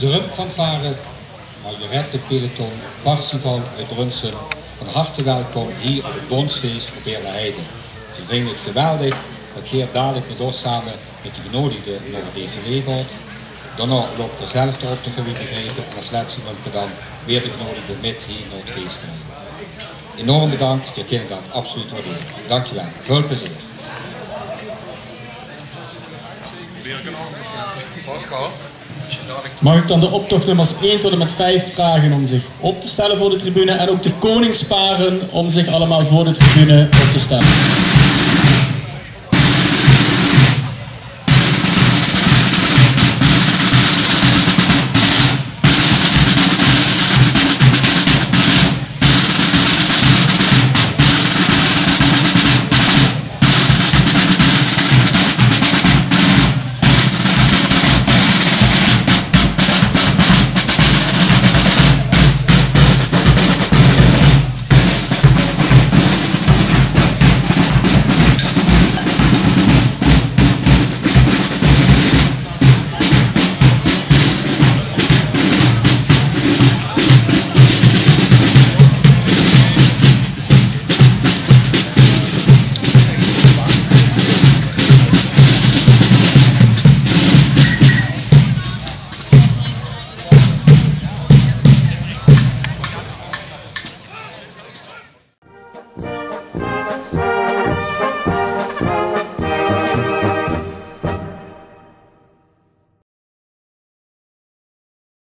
drumfanfare Margaret de Peloton Parsifal uit Brunsum van harte welkom hier op het Bonsfeest op Eerleheide. We vinden het geweldig dat Geert dadelijk met ons samen met de genodigden nog een défilé gaat. Daarna loopt er zelf de optocht, heb ik begrepen. En als laatste we dan weer de genodigden met hier naar het feest te. Enorm bedankt, je kunt dat absoluut waarderen. Dankjewel, veel plezier. Pascal? Mag ik dan de optocht nummers 1 tot en met 5 vragen om zich op te stellen voor de tribune en ook de koningsparen om zich allemaal voor de tribune op te stellen.